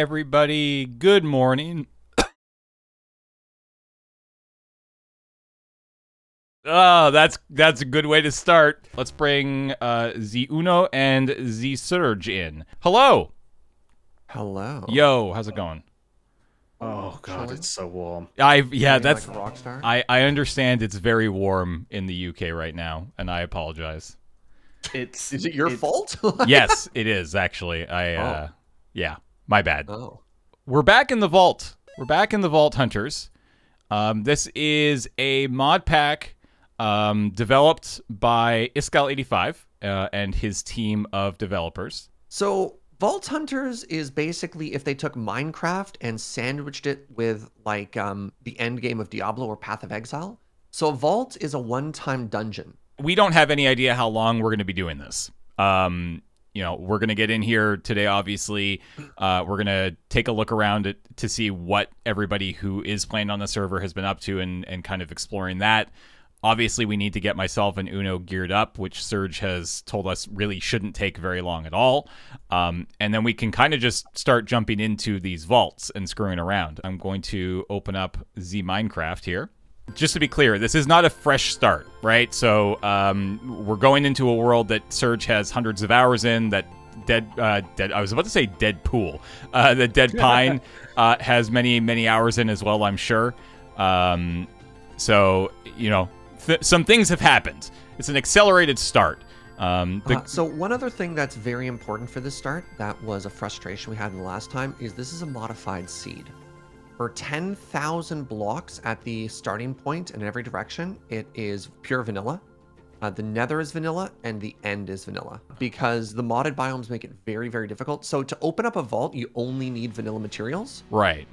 everybody. Good morning. Oh, that's that's a good way to start. Let's bring uh, Z Uno and Z Serge in. Hello. Hello. Yo, how's it going? Oh god, Chilling. it's so warm. I yeah, Feeling that's like a rock star. I I understand it's very warm in the UK right now, and I apologize. It's Is it your fault? yes, it is actually. I uh, yeah, my bad. oh. We're back in the vault. We're back in the vault hunters. Um, this is a mod pack um, developed by iskall85 uh, and his team of developers. So Vault Hunters is basically if they took Minecraft and sandwiched it with like um, the end game of Diablo or Path of Exile. So a Vault is a one-time dungeon. we don't have any idea how long we're going to be doing this. Um, you know, we're going to get in here today. Obviously, uh, we're going to take a look around it to see what everybody who is playing on the server has been up to, and and kind of exploring that. Obviously, we need to get myself and Uno geared up, which Serge has told us really shouldn't take very long at all. Um, and then we can kind of just start jumping into these vaults and screwing around. I'm going to open up Z Minecraft here just to be clear, this is not a fresh start, right? So um, we're going into a world that Serge has hundreds of hours in. That Dead, uh, Dead. I was about to say Dead Pool. Uh, the Dead Pine uh, has many, many hours in as well. I'm sure. Um, so you know, th- some things have happened. It's an accelerated start. Um, Uh, so one other thing that's very important for this start that was a frustration we had in the last time is this is a modified seed. For 10,000 blocks at the starting point in every direction, it is pure vanilla. Uh, the nether is vanilla and the end is vanilla because the modded biomes make it very, very difficult. So to open up a vault, you only need vanilla materials right.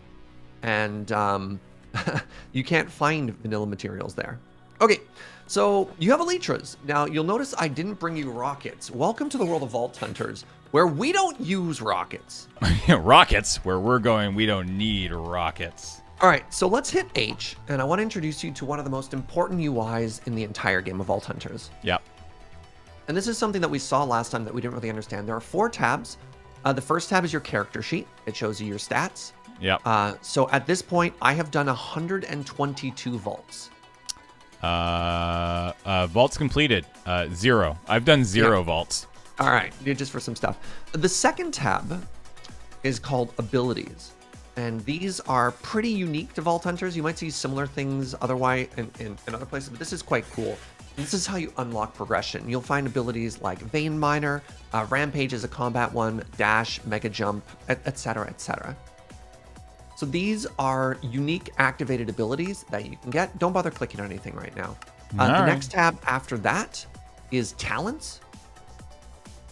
and um, you can't find vanilla materials there. Okay, so you have elytras. Now you'll notice I didn't bring you rockets. Welcome to the world of Vault Hunters, where we don't use rockets. rockets. Where we're going, we don't need rockets. All right, so let's hit H, and I want to introduce you to one of the most important UIs in the entire game of Vault Hunters. Yep. And this is something that we saw last time that we didn't really understand. There are four tabs. Uh, the first tab is your character sheet. It shows you your stats. Yep. Uh, so at this point, I have done 122 vaults. Uh, uh, vaults completed. Uh, zero. I've done zero Yeah. vaults. All right, just for some stuff. The second tab is called abilities. And these are pretty unique to Vault Hunters. You might see similar things otherwise in, in, in other places, but this is quite cool. This is how you unlock progression. You'll find abilities like Vein Miner, uh, Rampage is a combat one, Dash, Mega Jump, etc., etc. So these are unique activated abilities that you can get. Don't bother clicking on anything right now. Uh, the right. next tab after that is Talents.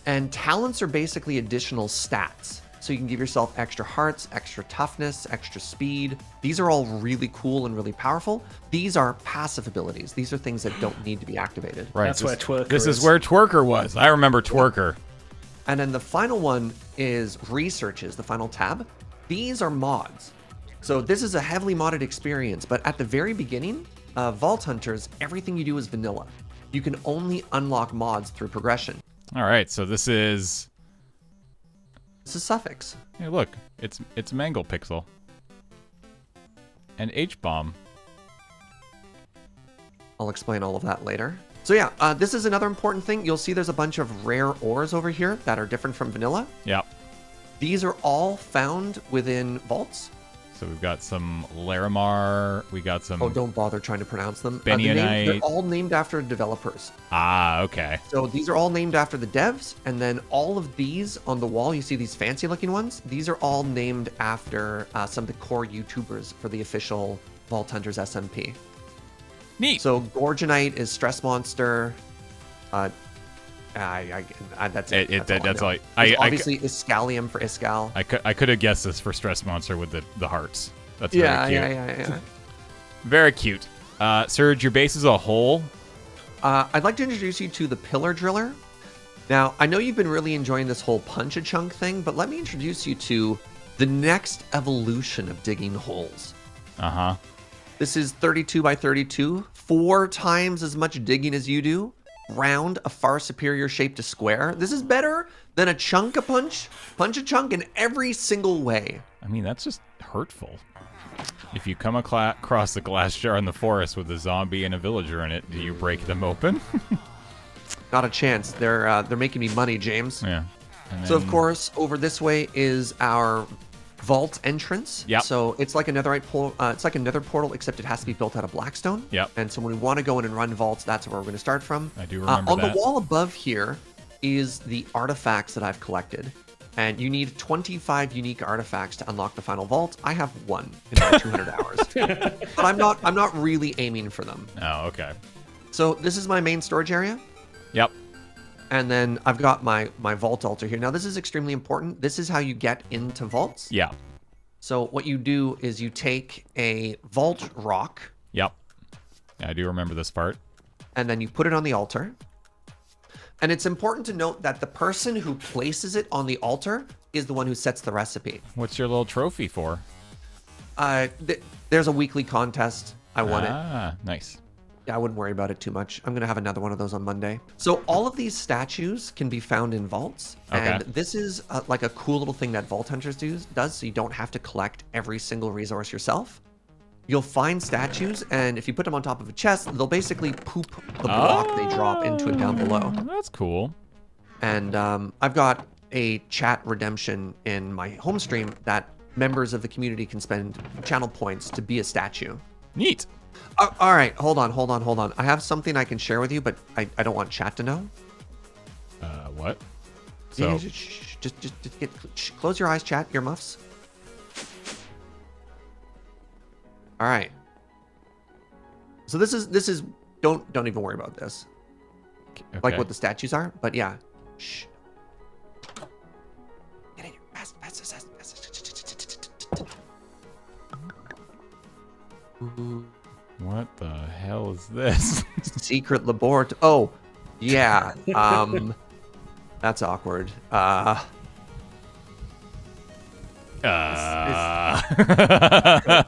And talents are basically additional stats. So you can give yourself extra hearts, extra toughness, extra speed. These are all really cool and really powerful. These are passive abilities. These are things that don't need to be activated. Right. That's this, where Twerker This is is. where Twerker was. I remember Twerker. And then the final one is researches, the final tab. These are mods. So this is a heavily modded experience, but at the very beginning, uh, Vault Hunters, everything you do is vanilla. You can only unlock mods through progression. All right. So this is. This is Suffix. Hey, look. It's it's Mangle Pixel. And H bomb. I'll explain all of that later. So yeah, uh, this is another important thing. You'll see there's a bunch of rare ores over here that are different from vanilla. Yep. These are all found within vaults. So we've got some Larimar. We got some. Oh, don't bother trying to pronounce them. Uh, the name- they're all named after developers. Ah, okay. So these are all named after the devs, and then all of these on the wall, you see these fancy looking ones. These are all named after uh, some of the core YouTubers for the official Vault Hunters SMP. Neat. So Gorgonite is Stress Monster. Uh, I, I, I, that's it. It- it- that's all I- I- obviously Iskallium for Iskall. I could I could have guessed this for Stress Monster with the the hearts. That's yeah, very cute. yeah, yeah, yeah. Very cute. Uh, Serge, your base is a hole. Uh, I'd like to introduce you to the Pillar Driller. Now, I know you've been really enjoying this whole punch a chunk thing, but let me introduce you to the next evolution of digging holes. Uh huh. This is 32 by 32, four times as much digging as you do, round, a far superior shape to square. This is better than a chunk a punch, punch a chunk in every single way. I mean, that's just hurtful. If you come across a glass jar in the forest with a zombie and a villager in it, do you break them open? Not a chance. They're uh, they're making me money, James. yeah. And So of course, over this way is our vault entrance. Yeah. So it's like a netherite por- uh, it's like a nether portal, except it has to be built out of blackstone. Yep. And so when we want to go in and run vaults, that's where we're going to start from. I do Uh, remember on that. the wall above here is the artifacts that I've collected. And you need 25 unique artifacts to unlock the final vault. I have one in my 200 hours, but I'm not. I'm not really aiming for them. Oh, okay. So this is my main storage area. Yep. And then I've got my my vault altar here. Now this is extremely important. This is how you get into vaults. Yeah. So what you do is you take a vault rock Yep. Yeah, I do remember this part. and then you put it on the altar. And it's important to note that the person who places it on the altar is the one who sets the recipe. What's your little trophy for? Uh, th- there's a weekly contest. I won it. Ah, nice. Yeah, I wouldn't worry about it too much. I'm gonna have another one of those on Monday. So all of these statues can be found in vaults, and this is uh like a cool little thing that Vault Hunters do, does, so you don't have to collect every single resource yourself. You'll find statues, and if you put them on top of a chest, they'll basically poop the block they drop into it down below. Oh, That's cool. And um, I've got a chat redemption in my home stream that members of the community can spend channel points to be a statue. Neat. Uh, all right, hold on, hold on, hold on. I have something I can share with you, but I, I don't want chat to know. Uh, what? Yeah, So, just, shh, just, just, just get, shh, close your eyes, chat, Your earmuffs. All right. So this is this is don't don't even worry about this, okay. like what the statues are. But yeah, shh. Get in here, fast, fast, fast, fast, fast. Ooh. What the hell is this? secret labort. Oh, yeah. Um, that's awkward. Uh, uh,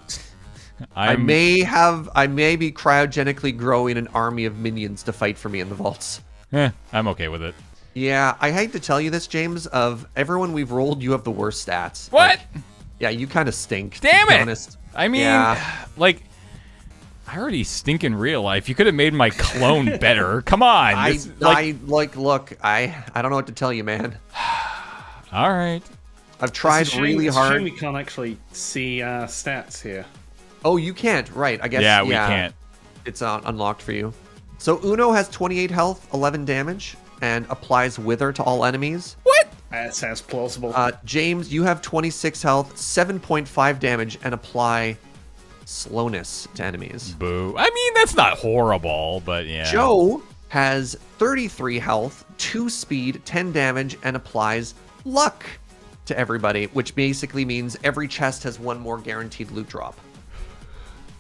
I may have, I may be cryogenically growing an army of minions to fight for me in the vaults. eh, I'm okay with it. Yeah, I hate to tell you this, James. Of everyone we've rolled, you have the worst stats. What? Like, yeah, you kind of stink. Damn it! Honest. I mean, Yeah. like, I already stink in real life. You could have made my clone better. Come on. I, This- like, I like. Look, I, I don't know what to tell you, man. all right. I've tried shame- really it's a shame hard. we can't actually see uh, stats here. Oh, you can't. Right. I guess. Yeah, we can't. It's uh, unlocked for you. So Uno has 28 health, 11 damage, and applies Wither to all enemies. What? That sounds plausible. Uh, James, you have 26 health, 7.5 damage, and apply slowness to enemies. Boo. I mean, that's not horrible, but yeah. Joe has 33 health, 2 speed, 10 damage, and applies luck to everybody, which basically means every chest has one more guaranteed loot drop.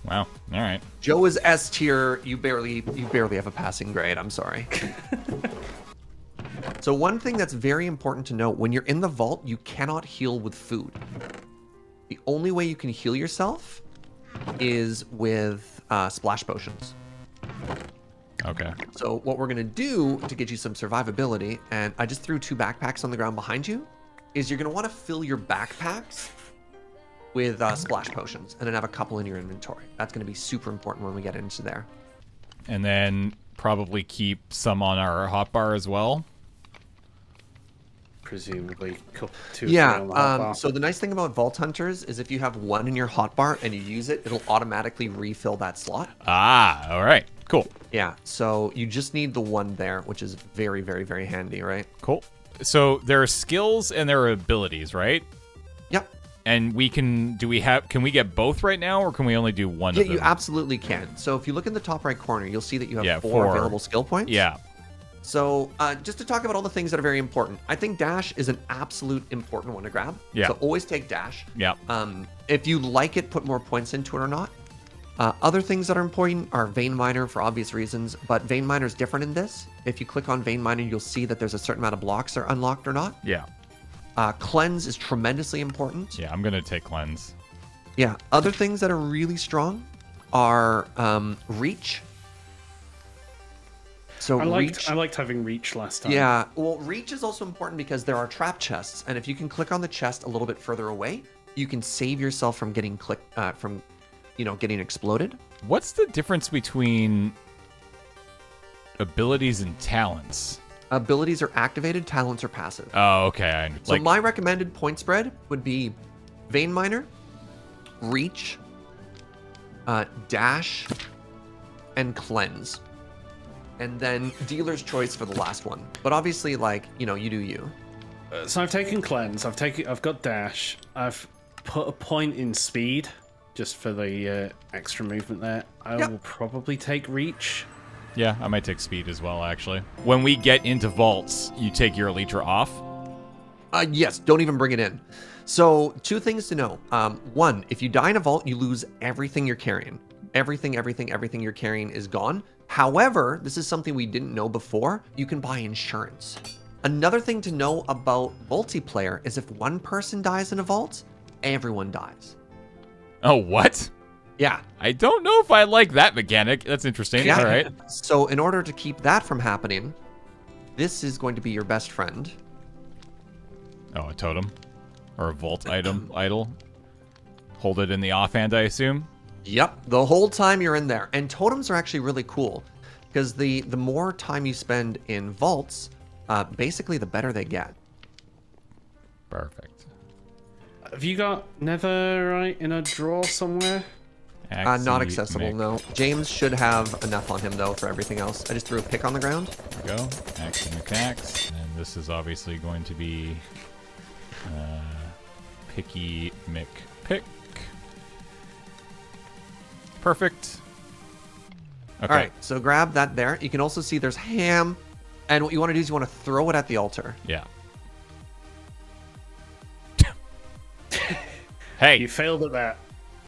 Wow. All right. Joe is S tier. You barely you barely have a passing grade. I'm sorry. so one thing that's very important to note when you're in the vault, you cannot heal with food. The only way you can heal yourself is with uh, splash potions. Okay. So what we're gonna do to get you some survivability, and I just threw two backpacks on the ground behind you, is you're gonna want to fill your backpacks with uh, splash potions, and then have a couple in your inventory. That's gonna be super important when we get into there. And then probably keep some on our hotbar as well. Presumably, couple, two. Yeah. three on the hot bar. Um, so the nice thing about Vault Hunters is if you have one in your hotbar and you use it, it'll automatically refill that slot. Ah, all right. Cool. Yeah. So you just need the one there, which is very, very, very handy, right? Cool. So there are skills and there are abilities, right? Yep. And we can do we have can we get both right now or can we only do one Yeah, of them? you absolutely can. So if you look in the top right corner, you'll see that you have Yeah, four, four. available skill points. yeah. So uh, just to talk about all the things that are very important, I think dash is an absolute important one to grab. Yeah. So always take dash. Yeah. Um, if you like it, put more points into it or not. Uh, other things that are important are Vein Miner for obvious reasons, but Vein Miner is different in this. If you click on Vein Miner, you'll see that there's a certain amount of blocks that are unlocked or not. Yeah. Uh, cleanse is tremendously important. Yeah, I'm gonna take cleanse. Yeah. Other things that are really strong are um, Reach. So I liked reach. I liked having reach last time. Yeah, well, reach is also important because there are trap chests, and if you can click on the chest a little bit further away, you can save yourself from getting click uh, from, you know, getting exploded. What's the difference between abilities and talents? Abilities are activated, talents are passive. Oh, okay. I, So my recommended point spread would be Vein Miner, Reach, uh, Dash, and Cleanse. And then Dealer's Choice for the last one. But obviously, like, you know, you do you. Uh, So I've taken cleanse. I've taken. I've got dash. I've put a point in speed just for the uh, extra movement there. I Yep. will probably take reach. yeah, I might take speed as well, actually. When we get into vaults, you take your Elytra off. Uh, yes, don't even bring it in. So, two things to know. Um, one, if you die in a vault, you lose everything you're carrying. Everything, everything, everything you're carrying is gone. However, this is something we didn't know before. You can buy insurance. Another thing to know about multiplayer is if one person dies in a vault, everyone dies. Oh, what? Yeah. I don't know if I like that mechanic. That's interesting. Yeah. All right. So, in order to keep that from happening, this is going to be your best friend. Oh, a totem or a vault item idol. Hold it in the offhand, I assume. Yep, the whole time you're in there. And totems are actually really cool because the the more time you spend in vaults, uh, basically the better they get. Perfect. Have you got netherite in a drawer somewhere? Uh, not accessible, Mick. no. James should have enough on him though for everything else. I just threw a pick on the ground. There we go. Axe and axe. And this is obviously going to be uh, Picky Mick Pick. Perfect. Okay. All right, so grab that there. You can also see there's ham, and what you want to do is you want to throw it at the altar. Yeah. hey, You failed at that.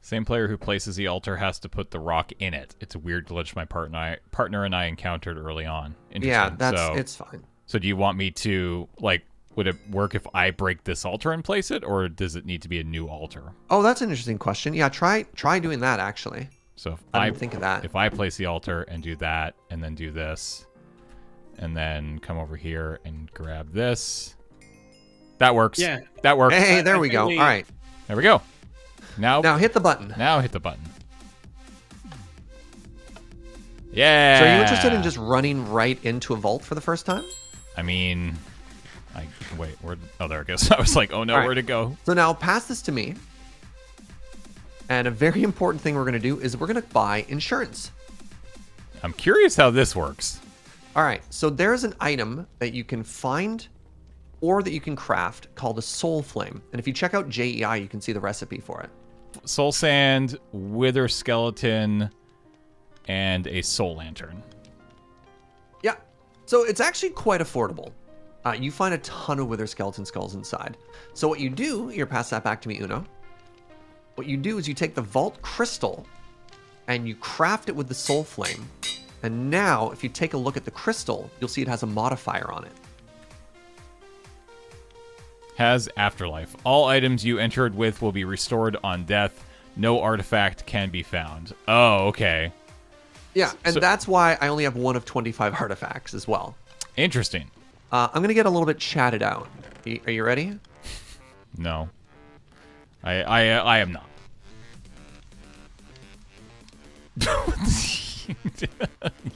Same player who places the altar has to put the rock in it. It's a weird glitch my partner and I, partner and I encountered early on. Yeah, that's so, it's fine. so do you want me to like? Would it work if I break this altar and place it, or does it need to be a new altar? Oh, that's an interesting question. Yeah, try try doing that actually. So if I I, didn't think of that. if I place the altar and do that, and then do this, and then come over here and grab this, that works. Yeah. that works. Hey, there I we think go. we- All right, There we go. Now, now hit the button. now hit the button. Yeah. So are you interested in just running right into a vault for the first time? I mean, I wait. Where? Oh, there it goes. I was like, oh no, All right. where to go? So now pass this to me. And a very important thing we're going to do is we're going to buy insurance. I'm curious how this works. All right, so there's an item that you can find or that you can craft called a soul flame. And if you check out JEI, you can see the recipe for it. Soul sand, wither skeleton, and a soul lantern. Yeah, so it's actually quite affordable. Uh, you find a ton of wither skeleton skulls inside. So what you do, here, pass that back to me, Uno. What you do is you take the vault crystal and you craft it with the soul flame. And now, if you take a look at the crystal, you'll see it has a modifier on it. Has afterlife. All items you entered with will be restored on death. No artifact can be found. Oh, okay. Yeah, and So- that's why I only have one of 25 artifacts as well. Interesting. Uh, I'm gonna get a little bit chatted out. Are you ready? No. I I I am not.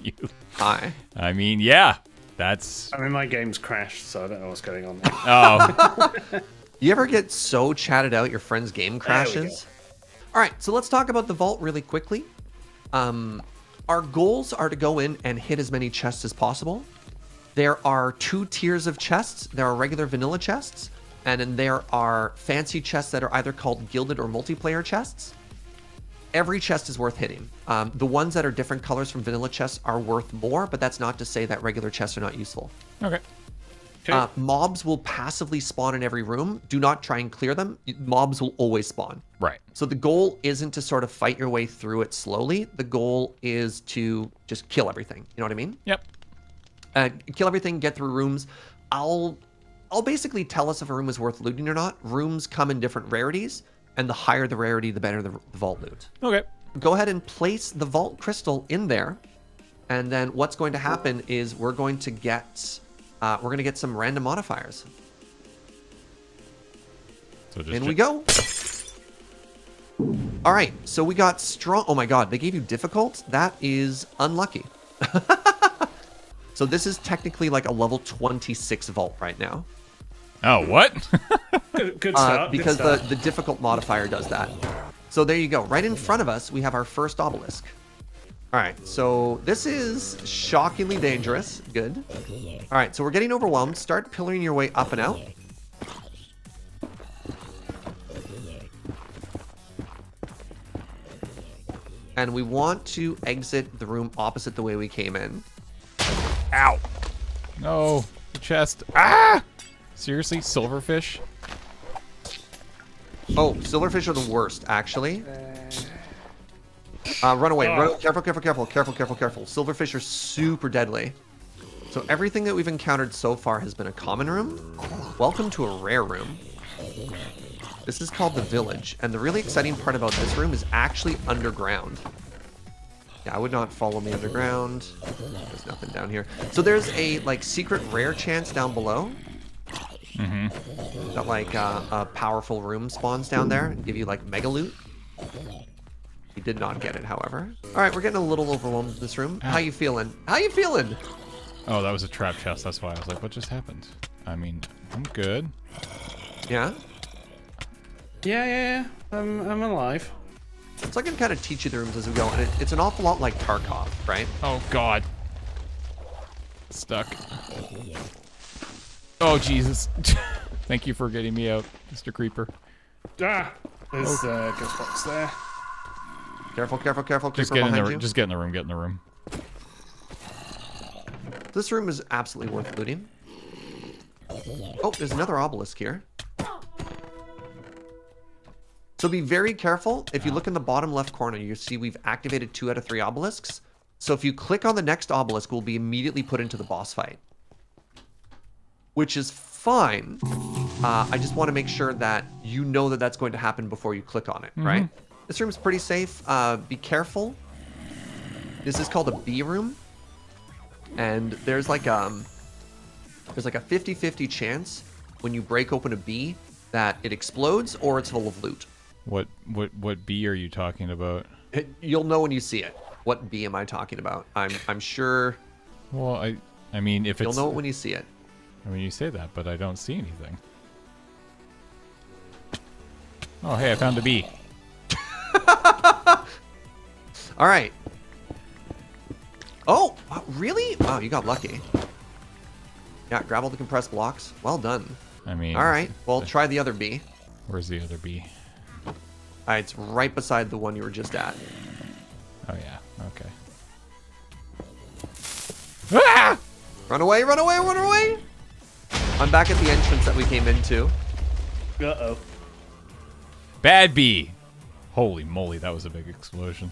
You, Hi. I mean, yeah. That's I mean, my game's crashed, so I don't know what's going on there. oh You ever get so chatted out your friend's game crashes? All right, so let's talk about the vault really quickly. Um, our goals are to go in and hit as many chests as possible. There are two tiers of chests. There are regular vanilla chests, and then there are fancy chests that are either called gilded or multiplayer chests. Every chest is worth hitting. Um, the ones that are different colors from vanilla chests are worth more, but that's not to say that regular chests are not useful. okay. Okay. Uh, mobs will passively spawn in every room. Do not try and clear them. Mobs will always spawn. Right. So the goal isn't to sort of fight your way through it slowly. The goal is to just kill everything. You know what I mean? Yep. Uh, kill everything, get through rooms. I'll I'll basically tell us if a room is worth looting or not. Rooms come in different rarities, and the higher the rarity, the better the, the vault loot. Okay. Go ahead and place the vault crystal in there. And then what's going to happen is we're going to get uh, we're going to get some random modifiers. So just In we go. All right, so we got strong. Oh my god, they gave you difficult? That is unlucky. so this is technically like a level 26 vault right now. Oh, what? Good, good Uh, start. good because the, the difficult modifier does that. So there you go. Right in front of us, we have our first obelisk. All right, so this is shockingly dangerous. Good. All right, so we're getting overwhelmed. Start pillaring your way up and out. And we want to exit the room opposite the way we came in. Ow. No. Chest. Ah! Seriously? Silverfish? Oh, silverfish are the worst, actually. Uh, run away. Run, careful, careful, careful, careful, careful, careful. Silverfish are super deadly. So everything that we've encountered so far has been a common room. Welcome to a rare room. This is called the village, and the really exciting part about this room is actually underground. Yeah, I would not follow me underground. There's nothing down here. So there's a like secret rare chance down below. That like uh, a powerful room spawns down there and give you like mega loot. He did not get it, however. All right, we're getting a little overwhelmed in this room. How you feeling? How you feeling? Oh, that was a trap chest. That's why I was like, what just happened? I mean, I'm good. Yeah. yeah, yeah, yeah. I'm, I'm alive. So I can kind of teach you the rooms as we go, and it, it's an awful lot like Tarkov, right? Oh, God. Stuck. Oh, Jesus. Thank you for getting me out, Mr. Creeper. Ah, there's uh, ghost box there. Careful, careful, careful. Just get in the behind r- you. just get in the room, get in the room. This room is absolutely worth looting. Oh, there's another obelisk here. So be very careful. If you look in the bottom left corner, you see we've activated two out of three obelisks. So if you click on the next obelisk, we'll be immediately put into the boss fight. Which is fine. Uh, I just want to make sure that you know that that's going to happen before you click on it, right? This room's pretty safe. Uh, be careful. This is called a B room and there's like um there's like a 50-50 chance when you break open a bee that it explodes or it's full of loot. What what what bee are you talking about? It- you'll know when you see it. What bee am I talking about? I'm I'm sure Well, I I mean, if you'll it's know it when you see it. I mean, you say that, but I don't see anything. Oh, hey, I found a bee. All right. Oh, wow, really? Wow, you got lucky. Yeah, grab all the compressed blocks. Well done. I mean, All right. Well, try the other bee. Where's the other bee? Uh, it's right beside the one you were just at. Oh yeah. Okay. Ah! Run away, run away, run away! I'm back at the entrance that we came into. Uh oh. Bad bee. Holy moly, that was a big explosion.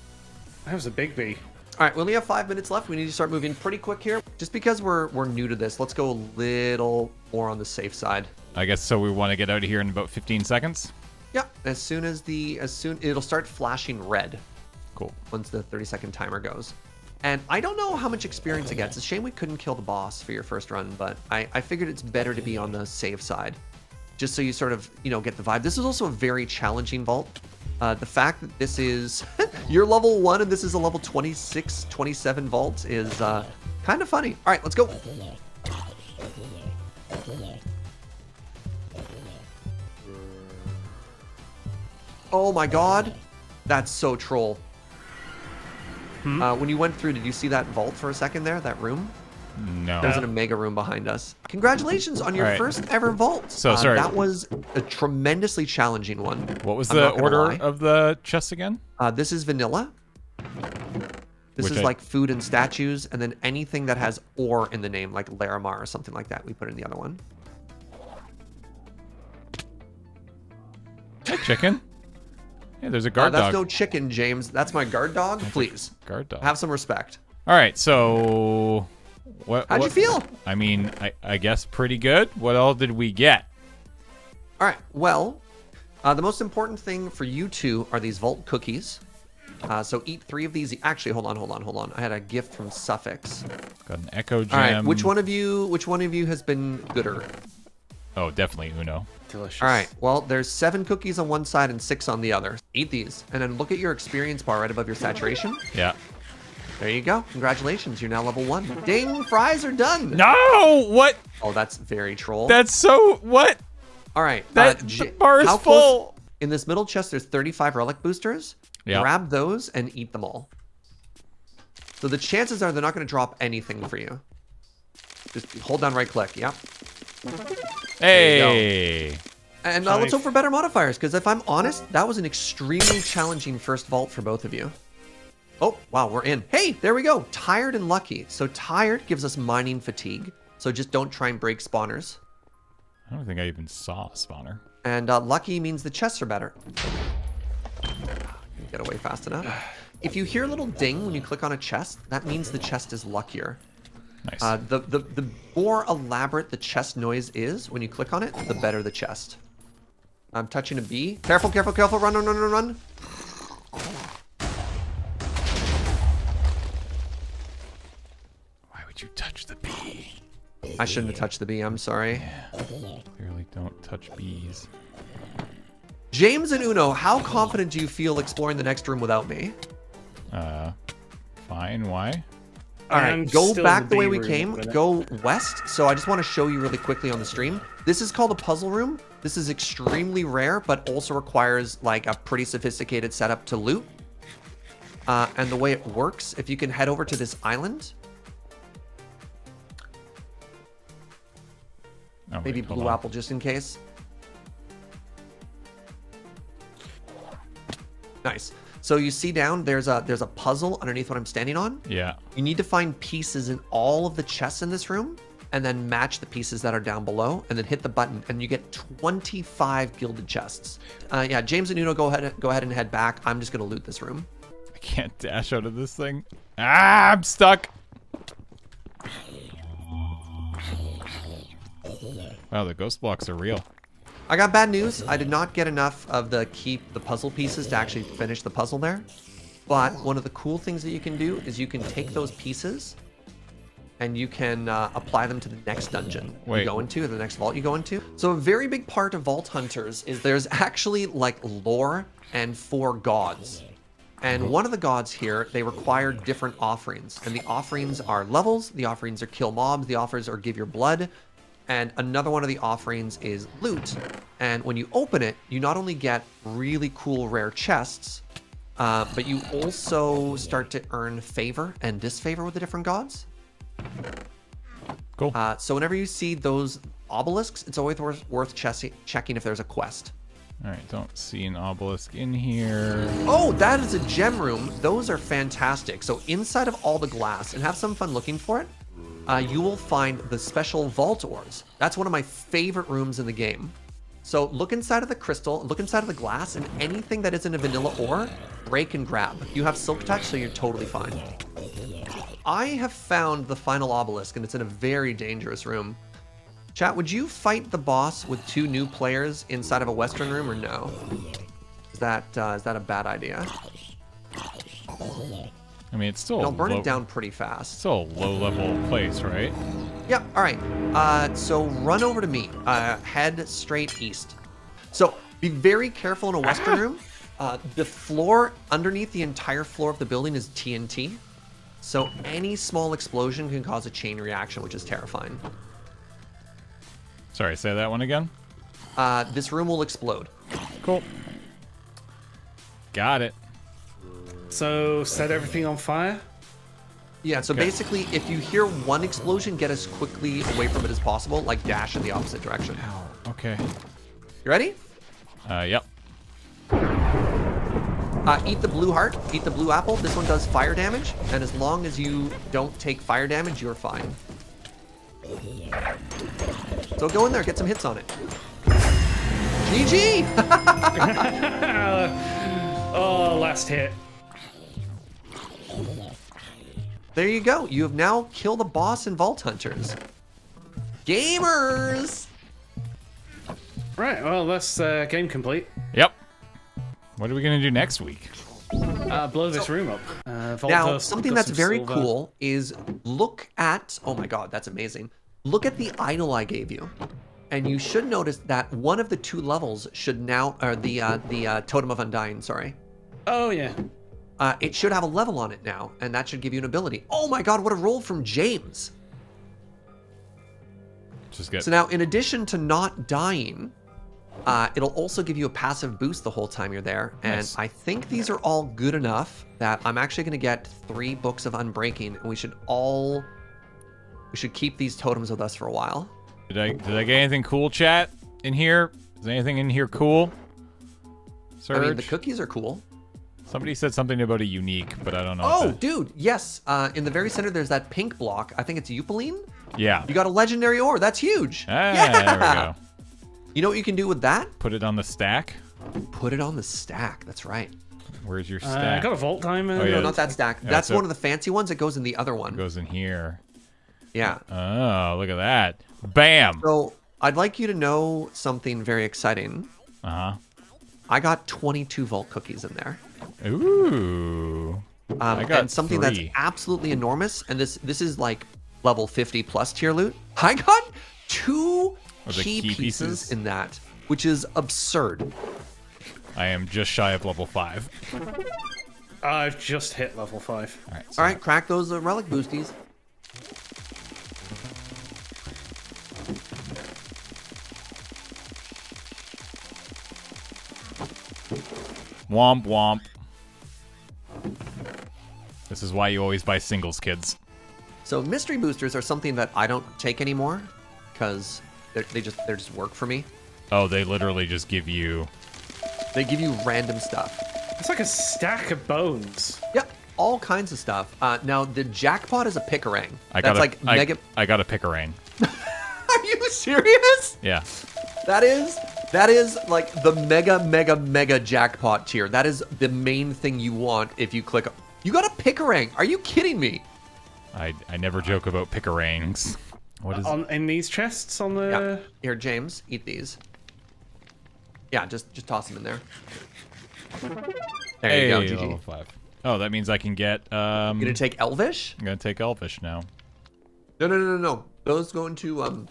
That was a big bee. All right, we only have five minutes left. We need to start moving pretty quick here. Just because we're we're new to this, let's go a little more on the safe side. I guess so. We want to get out of here in about 15 seconds. Yeah, as soon as the as soon it'll start flashing red Cool. once the 30 second timer goes. And I don't know how much experience it gets. It's a shame we couldn't kill the boss for your first run, but I, I figured it's better to be on the safe side. Just so you sort of, you know, get the vibe. This is also a very challenging vault. Uh, the fact that this is you're level one and this is a level 26, 27 vault is uh, kind of funny. All right, let's go. Oh my god. That's so troll. Uh, when you went through, did you see that vault for a second there? That room? No. There's an Omega room behind us. Congratulations on your All right. first ever vault. So, Uh, sorry. That was a tremendously challenging one. What was I'm the order lie. of the chest again? Uh, this is vanilla. This Which is I- like food and statues, and then anything that has ore in the name, like Larimar or something like that, we put in the other one. Hey, chicken. Hey, there's a Uh, guard that's dog. no chicken, James. That's my guard dog. Please guard dog. have some respect. All right, so what? How'd you feel? I mean, I, I guess pretty good. What all did we get? All right. Well, uh, the most important thing for you two are these vault cookies. Uh, so eat three of these. Actually, hold on, hold on, hold on. I had a gift from Suffix. Got an echo gem. All right, which one of you? Which one of you has been gooder? Oh, definitely Uno. Delicious. All right. Well, there's seven cookies on one side and six on the other. Eat these, and then look at your experience bar right above your saturation. Yeah. There you go. Congratulations, you're now level one. Ding! Fries are done. No! What? Oh, that's very troll. That's so. What? All right. That- uh, the J- bar is how close- full. In this middle chest, there's 35 relic boosters. Yeah. Grab those and eat them all. So the chances are they're not going to drop anything for you. Just hold down right click. Yep. Hey. And uh, let's hope for better modifiers, because if I'm honest, that was an extremely challenging first vault for both of you. Oh, wow, we're in. Hey, there we go. Tired and lucky. So tired gives us mining fatigue. So just don't try and break spawners. I don't think I even saw a spawner. And uh, lucky means the chests are better. Get away fast enough. If you hear a little ding when you click on a chest, that means the chest is luckier. Nice. Uh, the, the, the more elaborate the chest noise is when you click on it, the better the chest. I'm touching a bee. Careful, careful, careful. Run, run, run, run, run. Why would you touch the bee? I shouldn't have touched the bee. I'm sorry. Clearly don't touch bees. James and Uno, how confident do you feel exploring the next room without me? Uh, fine. Why? All right, go back the way we came. Go west. So I just want to show you really quickly on the stream. This is called a puzzle room. This is extremely rare, but also requires like a pretty sophisticated setup to loot. Uh, and the way it works, if you can head over to this island, Oh, maybe wait, hold blue on. apple just in case. Nice. So you see down there's a there's a puzzle underneath what I'm standing on. Yeah. You need to find pieces in all of the chests in this room and then match the pieces that are down below and then hit the button and you get 25 gilded chests. Uh, yeah, James and Uno, go ahead go ahead and head back. I'm just gonna loot this room. I can't dash out of this thing. Ah, I'm stuck. Wow, the ghost blocks are real. I got bad news. I did not get enough of the keep the puzzle pieces to actually finish the puzzle there. But one of the cool things that you can do is you can take those pieces and you can uh, apply them to the next dungeon Wait. you go into, the next vault you go into. So a very big part of Vault Hunters is there's actually like lore and four gods. And one of the gods here, they require different offerings. And the offerings are levels, the offerings are kill mobs, the offers are give your blood. And another one of the offerings is loot. And when you open it, you not only get really cool rare chests, uh, but you also start to earn favor and disfavor with the different gods. Cool. Uh, so whenever you see those obelisks, it's always worth, worth checking if there's a quest. All right, don't see an obelisk in here. Oh, that is a gem room. Those are fantastic. So inside of all the glass, and have some fun looking for it, uh, you will find the special vault ores. That's one of my favorite rooms in the game. So look inside of the crystal, look inside of the glass, and anything that isn't a vanilla ore, break and grab. You have silk touch, so you're totally fine. I have found the final obelisk, and it's in a very dangerous room. Chat, would you fight the boss with two new players inside of a western room, or no? Is that uh, is that a bad idea? I mean, it's still I'll burn low, it down pretty fast. Still a low-level place, right? Yep. All right. Uh, so run over to me. Uh, head straight east. So be very careful in a western room. Uh, the floor underneath the entire floor of the building is TNT. So any small explosion can cause a chain reaction, which is terrifying. Sorry, say that one again. Uh, this room will explode. Cool. Got it. So set everything on fire. Yeah, so Okay. basically, if you hear one explosion, get as quickly away from it as possible, like dash in the opposite direction. Okay. You ready? Uh, yep. Uh, eat the blue heart, eat the blue apple. This one does fire damage, and as long as you don't take fire damage, you're fine. So go in there, get some hits on it. GG! Oh, last hit. There you go. You have now killed a boss in Vault Hunters. Gamers! Right. Well, that's uh, game complete. Yep. What are we gonna do next week? Uh, blow this room up. Uh, Now, something that's some very silver. cool is look at. Oh my god, that's amazing. Look at the idol I gave you, and you should notice that one of the two levels should now, or the uh, the uh, totem of undying. Sorry, Oh yeah. Uh, it should have a level on it now, and that should give you an ability. Oh my god, what a roll from James! Just get So now, in addition to not dying, uh, it'll also give you a passive boost the whole time you're there. And Nice. I think these are all good enough that I'm actually going to get three books of Unbreaking, and we should all we should keep these totems with us for a while. Did I did I get anything cool, chat? In here? Is anything in here cool? Serge. I mean, the cookies are cool. Somebody said something about a unique, but I don't know. Oh, that- dude, yes. Uh, in the very center, there's that pink block. I think it's Eupaline. yeah. You got a legendary ore. That's huge. Ah, yeah. there we go. You know what you can do with that? Put it on the stack. Put it on the stack. That's right. Where's your Uh, I got a vault diamond. Oh, yeah. No, not that stack. Yeah, That's so- one of the fancy ones. It goes in the other one. goes in here. Yeah. Oh, look at that. Bam. So I'd like you to know something very exciting. Uh huh. I got 22 vault cookies in there. Huh. Ooh. Um, I got and something three. that's absolutely enormous, and this this is like level 50 plus tier loot. I got two key, key pieces, pieces? in that, which is absurd. I am just shy of level five. I've just hit level five. All right. so All right, crack those uh, relic boosties. Womp womp. This is why you always buy singles, kids. So mystery boosters are something that I don't take anymore because they just they just work for me. Oh, they literally just give you. They give you random stuff. It's like a stack of bones. Yep, all kinds of stuff. Uh, now the jackpot is a pickarang. I That's got like I, mega. I got a pickarang. Are you serious? Yeah. That is that is like the mega mega mega jackpot tier. That is the main thing you want if you click. You got a pickarang. Are you kidding me? I I never joke about pickarangs. What is? On in these chests on the. Yeah. Here, James, eat these. Yeah, just just toss them in there. There hey, you go, level GG. five. Oh, that means I can get. Um, You gonna take Elvish? I'm gonna take Elvish now. No, no, no, no, no. Those go into um.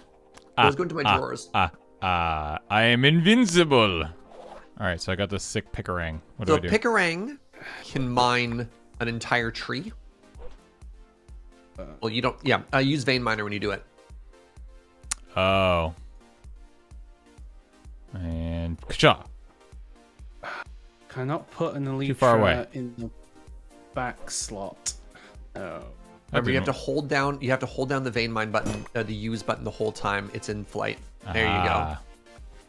Those go into my ah, drawers. Ah, ah, I am invincible. All right, so I got the sick pickarang. What do So I do? Pickarang can mine an entire tree. Well, you don't. Yeah, uh, use vein miner when you do it. oh. And ka Can I not put an elite far away. in the back slot? Oh. Remember, you have to hold down. You have to hold down the vein mine button, uh, the use button, the whole time it's in flight. There you go. Ah.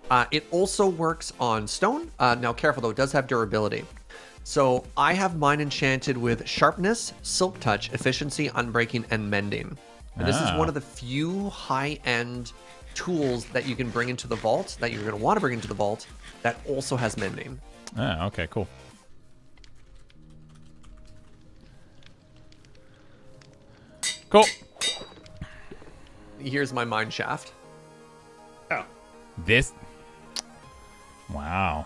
Uh, it also works on stone. Uh, now, careful though, it does have durability. So I have mine enchanted with sharpness, silk touch, efficiency, unbreaking, and mending. And this is Ah. one of the few high-end tools that you can bring into the vault that you're going to want to bring into the vault that also has mending. Ah, okay, cool. Cool. Here's my mine shaft. Oh. This. Wow.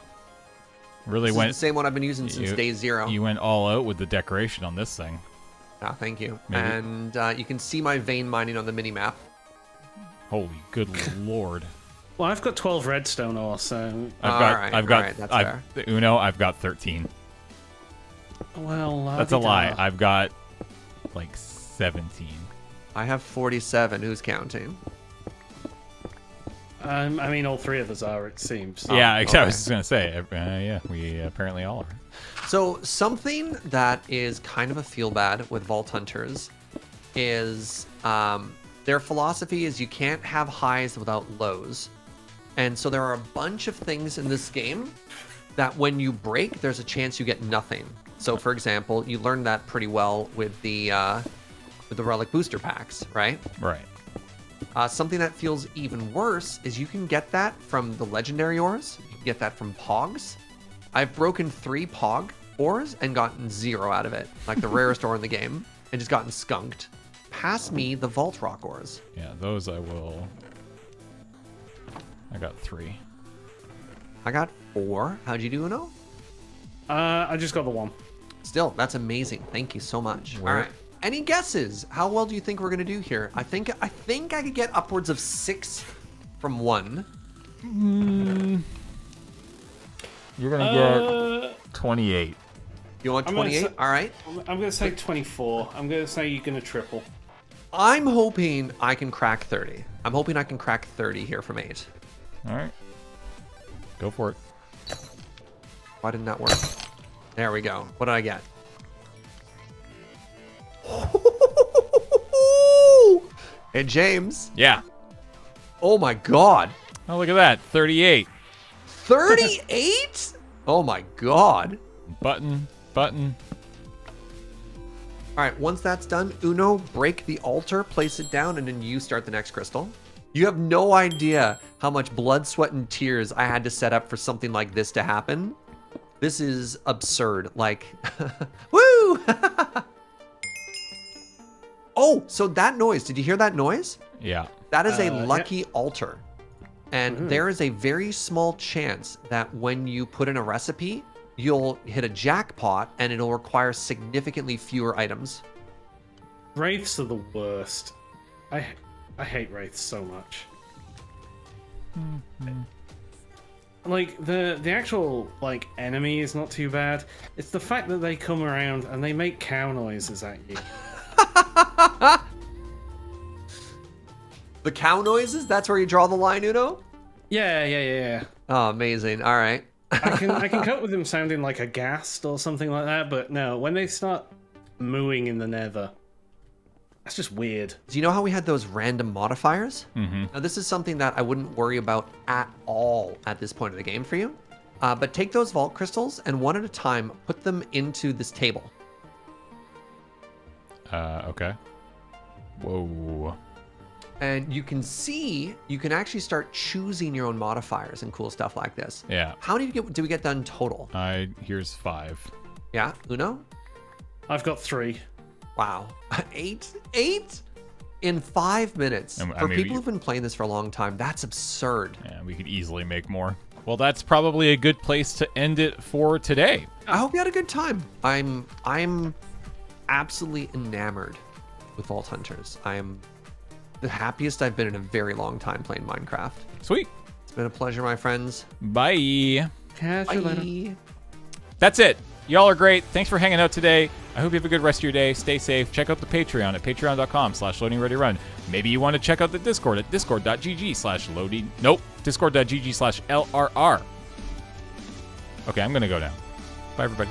Really This is went. the same one I've been using since you- day zero. You went all out with the decoration on this thing. Ah, thank you. Maybe- And uh, you can see my vein mining on the mini map. Holy good lord! Well, I've got 12 redstone ore, so. I've got. Alright, I've got. alright, that's I've, Uno. I've got thirteen. Well, That's a lie. la-di-da. I've got like seventeen. I have 47. Who's counting? Um, I mean, all three of us are, it seems. yeah, exactly. I was just gonna say. Uh, yeah, we apparently all are. So something that is kind of a feel bad with Vault Hunters is um, their philosophy is you can't have highs without lows. And so there are a bunch of things in this game that when you break, there's a chance you get nothing. So for example, you learned that pretty well with the uh, with the relic booster packs, right? Right. Uh, something that feels even worse is you can get that from the legendary ores. You can get that from Pogs. I've broken three Pog ores and gotten zero out of it, like the rarest ore in the game, and just gotten skunked. Pass me the Vault Rock ores. Yeah, those I will. I got three. I got four. How'd you do, Uno? Uh, I just got the one. Still, that's amazing. Thank you so much. Where- All right. Any guesses? How well do you think we're gonna do here? I think I think I could get upwards of six from one. You're gonna Uh, get 28. You want 28? say- All right. I'm, I'm gonna say 24. I'm gonna say you're gonna triple. I'm hoping I can crack 30. I'm hoping I can crack 30 here from eight. All right. Go for it. Why didn't that work? There we go. What did I get? Hey James. Yeah. Oh my god. Oh, look at that. 38. 38? oh my god. Button, button. All right, once that's done, Uno, break the altar, place it down, and then you start the next crystal. You have no idea how much blood, sweat, and tears I had to set up for something like this to happen. This is absurd. Like, woo! oh, so that noise, did you hear that noise? Yeah. That is a Uh, yeah. lucky altar. And there is a very small chance that when you put in a recipe, you'll hit a jackpot and it'll require significantly fewer items. Wraiths are the worst. I I hate wraiths so much. Like the the actual like enemy is not too bad. It's the fact that they come around and they make cow noises at you. The cow noises? That's where you draw the line, Uno? Yeah, yeah, yeah, yeah. Oh, amazing. All right. I can I can cope with them sounding like a ghast or something like that, but no, when they start mooing in the nether, that's just weird. Do you know how we had those random modifiers? Mm-hmm. Now, this is something that I wouldn't worry about at all at this point of the game for you. Uh, but take those vault crystals and one at a time, put them into this table. Uh, okay. Whoa. And you can see, you can actually start choosing your own modifiers and cool stuff like this. Yeah. How many get, do we get done total? I here's five. Yeah, Uno? I've got three. Wow. Eight? Eight? In five minutes. And, I For mean, people who've been playing this for a long time, that's absurd. Yeah, we could easily make more. Well, that's probably a good place to end it for today. I hope you had a good time. I'm I'm absolutely enamored with Vault Hunters. I'm the happiest I've been in a very long time playing Minecraft. Sweet. It's been a pleasure, my friends. Bye. Catch you later. That's it. Y'all are great. Thanks for hanging out today. I hope you have a good rest of your day. Stay safe. Check out the Patreon at patreon.com slash loading ready run. Maybe you want to check out the Discord at discord.gg slash loading. Nope. Discord.gg slash LRR. Okay, I'm going to go now. Bye, everybody.